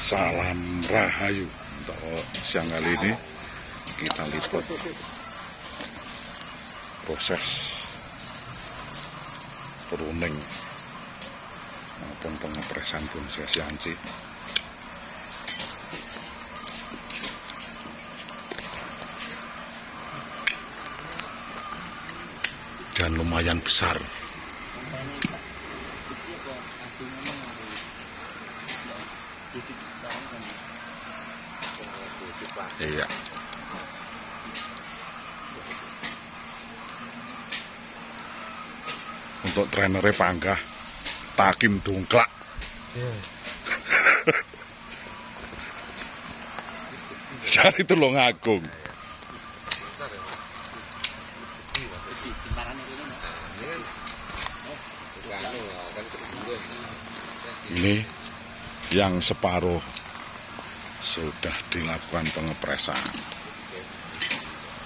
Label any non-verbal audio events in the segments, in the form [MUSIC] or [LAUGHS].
Salam Rahayu. Untuk siang kali ini kita lihat proses pruning maupun pengepresan bonsai sianci dan lumayan besar iya. Untuk trenernya panggah takim dungklak cari tulung agung. Ini yang separuh sudah dilakukan pengepresan.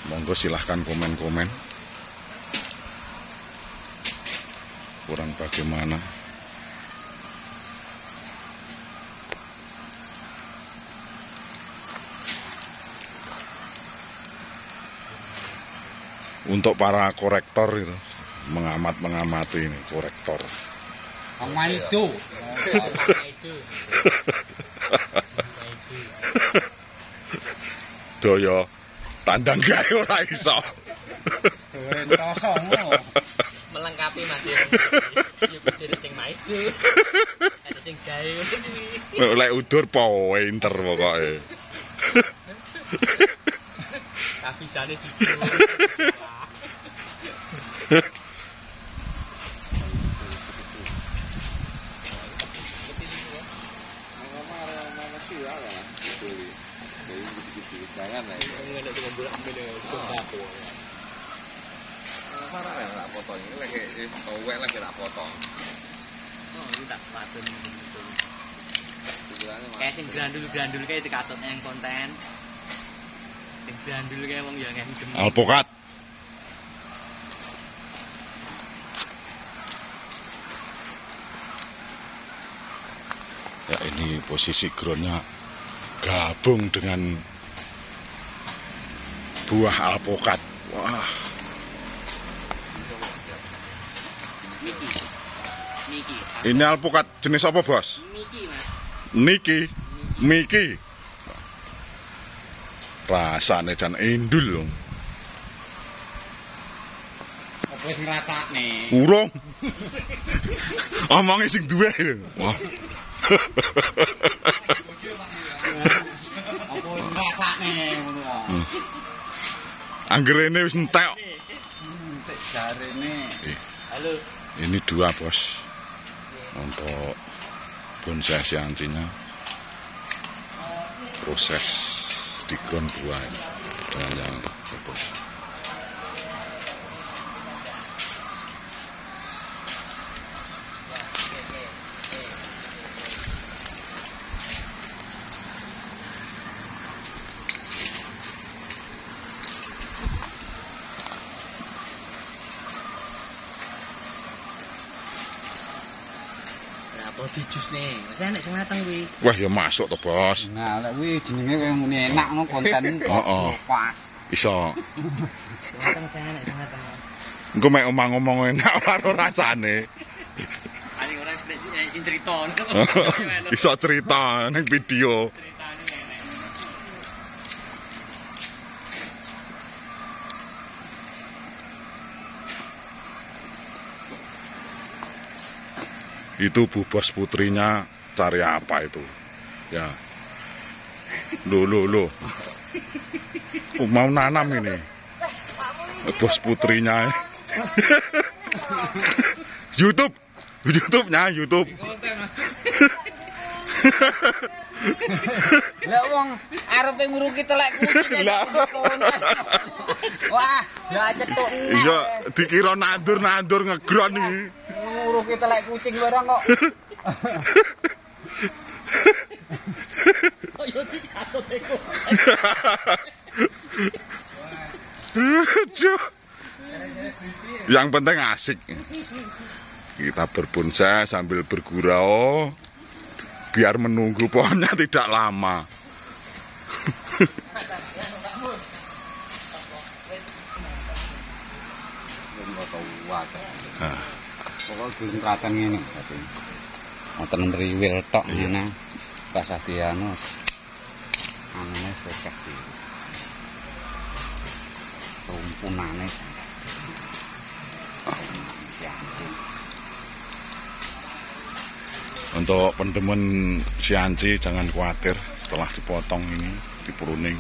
Monggo silahkan komen-komen. Kurang bagaimana? Untuk para korektor itu mengamat mengamati ini korektor. Sama [LAUGHS] itu. Daya tandang gawe ora iso melengkapi mas ya jadi sing main. Ada sing gawe. Lek udur pointer pokoke. Tapi sana bulan ambil sembako Parah ya tak potong ini lagi towek lagi tak potong. oh ini tak patun kayak sing grandul grandul kayak dikatutnya yang konten sing grandul kayak wong yang ngendem alpokat ya ini posisi groundnya gabung dengan buah alpokat wah. Ini alpokat jenis apa bos? Niki. Miki rasanya jan endul wis ngrasakne? urung. Omongnya sing duwe. Wah. Apa wis ngrasakne ngono kok. Anggerene wis entek. Entek jarene. halo ini dua bos untuk bonsai siancinya proses di ground ini. dengan yang bos apa di jus nih mas enak sing mateng kuwi. Wah ya masuk tuh bos. Nah, lek kuwi jenenge kaya ngene enak ngono konten [LAUGHS] Heeh. pas. iso. Mateng sing enak sing mateng. Engko mek omong-omong enak [LAUGHS] karo rasane. Paling orang sing sing cerita. [LAUGHS] Iso cerita ning video itu bu bos putrinya cari apa itu? Ya. Lo lo lo Oh, mau nanam ini? Bos putrinya. [LAUGHS] YouTube. YouTube nya [LAUGHS] YouTube. Lah wong arepe nguruki telek kucing. [LAUGHS] Wah, ya cetuk enak. iya dikira nandur nandur ngegron ini Nguruki telek kucing barang kok. yo dikatut iku Aduh. Yang penting asik. Kita berbonsai sambil bergurau biar menunggu pohonnya [LAUGHS] tidak lama. Belum Pokok durung kelihatan ngene tapi. Wonten mriwil tok Iya. ngene. Pas Adiano. Anune sekeh iki. Rumpunane. untuk pendemen sianci jangan khawatir setelah dipotong ini di pruning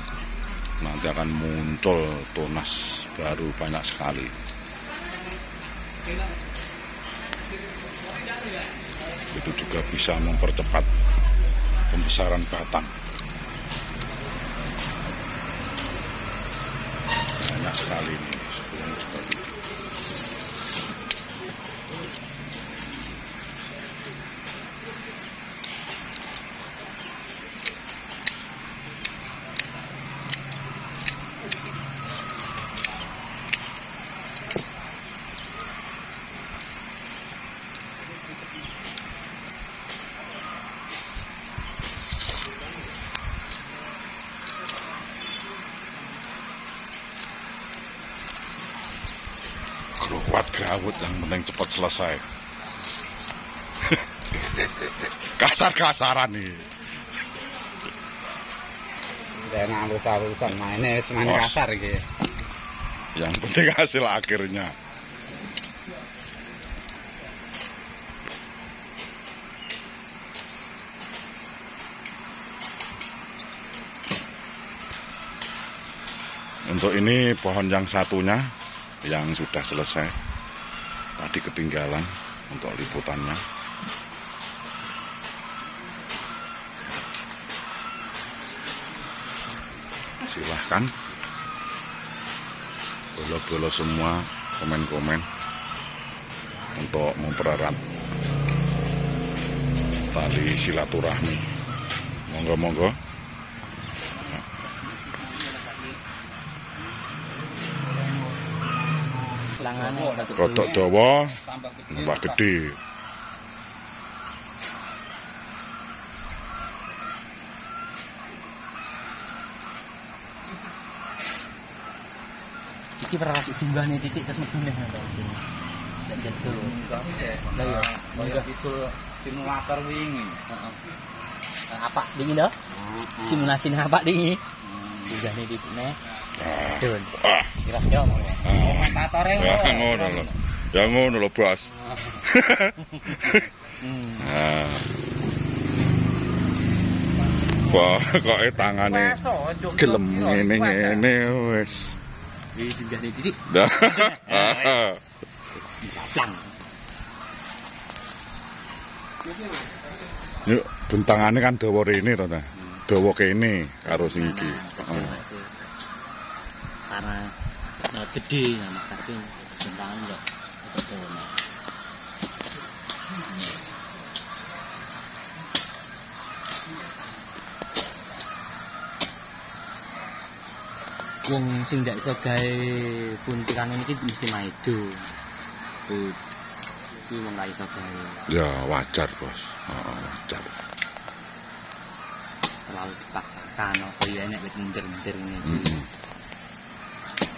nanti akan muncul tunas baru banyak sekali. Itu juga bisa mempercepat pembesaran batang. Banyak sekali ini sebelum seperti Keruat gawut yang penting cepat selesai. [LAUGHS] Kasar-kasaran nih. Dan alus-alusan semain Bos. kasar iki. Yang penting hasil akhirnya. Untuk ini pohon yang satunya yang sudah selesai. Tadi ketinggalan untuk liputannya. Silahkan bolo-bolo semua komen-komen untuk mempererat tali silaturahmi. Monggo-monggo. Rodok dawa, Tambah gede. nambah gede. Iki peras dunggane titik terus medune ngono. Dan gitu. Lah iya. Kaya itu simulator wingi. Heeh. Apa dingin dah? Simulasi apa dingin? Hmm. Dunggane titikne. Kira-kira ngono. Komentatore ngono. Ya ngono lho, Bos. [LAUGHS] Wah, kok tangane gelem ngene ngene wis. Iki tinggal iki. Yuk, bentangane kan dawa rene to ta. Dawa kene karo sing iki. Heeh. Karena nah, gede nah makanya bentangan enggak betul nah. Wong sing ndak iso gawe puntiran iki mesti maido. Tuh. Iki wong ra iso gawe Ya wajar, Bos. Heeh, wajar. terlalu dipaksakan kok ya enek wit mundur-mundur ngene.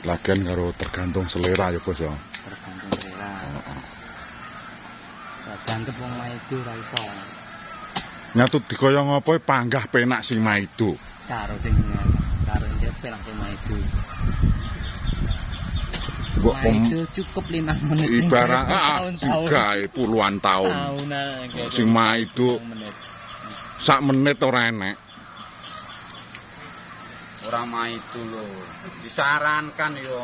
Lagian karo tergantung selera ya, Bos ya. tergantung selera. Heeh. Lah gantep wong maido ra iso. Nyatut dikaya ngopo panggah penak sing maido. Karo sing karo sing cepet langsung maido. Mbok pem Maido cukup 5 menit. ibarat ah, puluhan tahun. Tahunan kayak Sing maido lima sak menit ora enek. Ora mah itu lho. Disarankan yo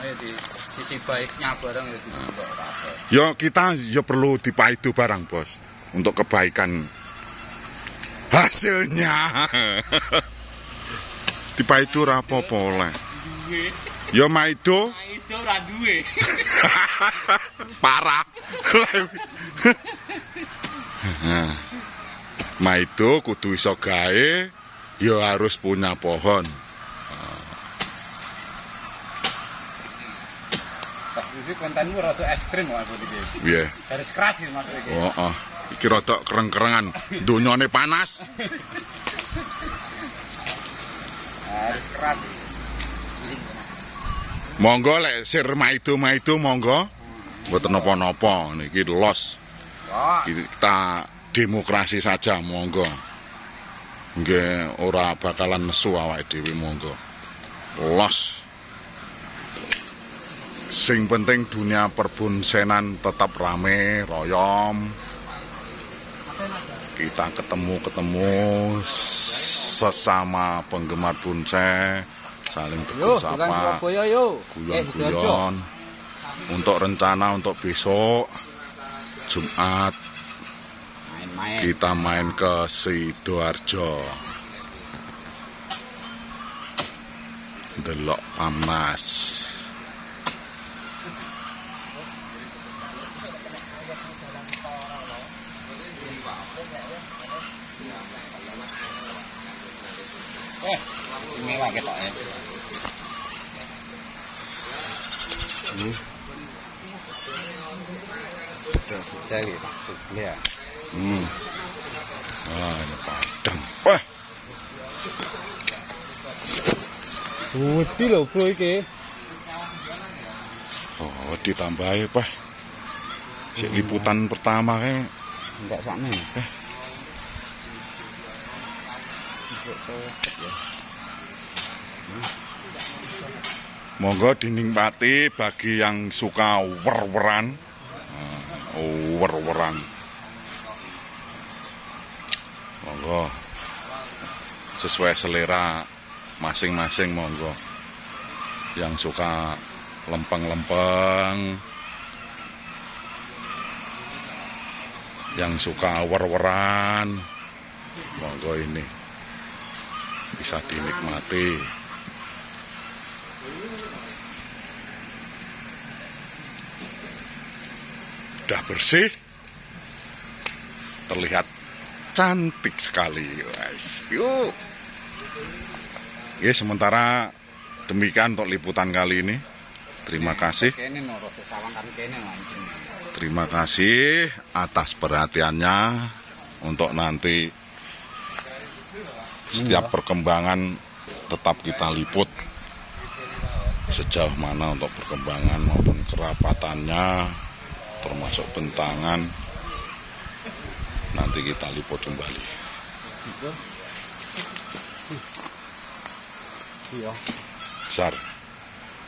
ya, di sisi baiknya bareng ya kabeh. Ya kita ya perlu dipaidu barang, Bos. Untuk kebaikan hasilnya. [LAUGHS] dipaidu ora apa-apa oleh. Ya maido Maido ra duwe. [LAUGHS] parah. [LAUGHS] Maido kudu iso gawe ya harus punya pohon. Iki kontenmu rada ekstrim wae iki. Piye? Garis keras iki maksud iki. Oh, oh. Iki rada kereng-kerengan. Donyane panas. Harus keras. Monggo lek sir maido-maido monggo. Mboten napa-napa niki los. Kita demokrasi saja monggo. Nggih ora bakalan nesu awake dhewe monggo. Los. Sing penting dunia perbunsenan tetap rame, royom. Kita ketemu-ketemu sesama penggemar bunse, saling tegur sapa. yo. guyon-guyon untuk rencana untuk besok Jumat Main-main. kita main ke Sidoarjo delok panas Eh, mewah ketok ya. Sudah gitu. Ya. Hmm. Wah, ini padang wah Budi lho bro iki. oh ditambahi pak Sik liputan pertama kayak Enggak sakne. Monggo dinikmati bagi yang suka wer-weran. Ah, Oh, wer-weran. Monggo. Sesuai selera masing-masing monggo. Yang suka lempeng-lempeng. Yang suka wer-weran. Monggo ini bisa dinikmati. Sudah bersih. Terlihat cantik sekali, guys. Yuk. Ya, sementara demikian untuk liputan kali ini. Terima kasih. Terima kasih atas perhatiannya untuk nanti setiap perkembangan tetap kita liput sejauh mana untuk perkembangan maupun kerapatannya termasuk bentangan nanti kita liput kembali Iya. besar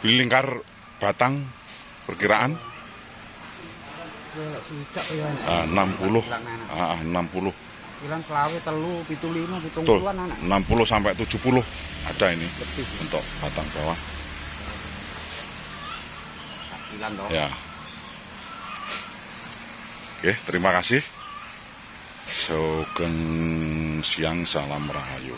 di lingkar batang perkiraan ya. ah, 60 ah, ah, 60 Kilan selawe telu, pitu lima, pitung Betul. puluhan anak. 60 sampai 70 ada ini Lebih. untuk batang bawah. Ya. Oke, terima kasih. Sugeng siang salam rahayu.